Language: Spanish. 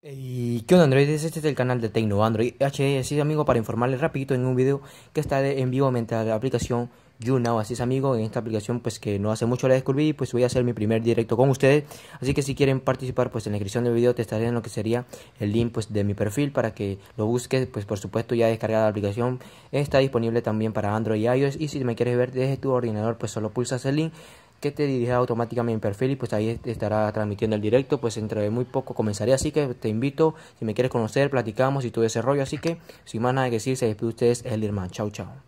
¿Y qué onda androides? Este es el canal de Tecno Android HD, así es amigo para informarles rapidito en un video que está en vivo mientras la aplicación YouNow, así es amigo, en esta aplicación pues que no hace mucho la descubrí pues voy a hacer mi primer directo con ustedes, así que si quieren participar pues en la descripción del video te estaré en lo que sería el link pues de mi perfil para que lo busques, pues por supuesto ya descargada la aplicación, está disponible también para Android y iOS. Y si me quieres ver desde tu ordenador pues solo pulsas el link que te dirige automáticamente a mi perfil y pues ahí estará transmitiendo el directo, pues entre muy poco comenzaré, así que te invito, si me quieres conocer, platicamos y todo ese rollo, así que sin más nada que decir, se despide ustedes el hermano, chao chao.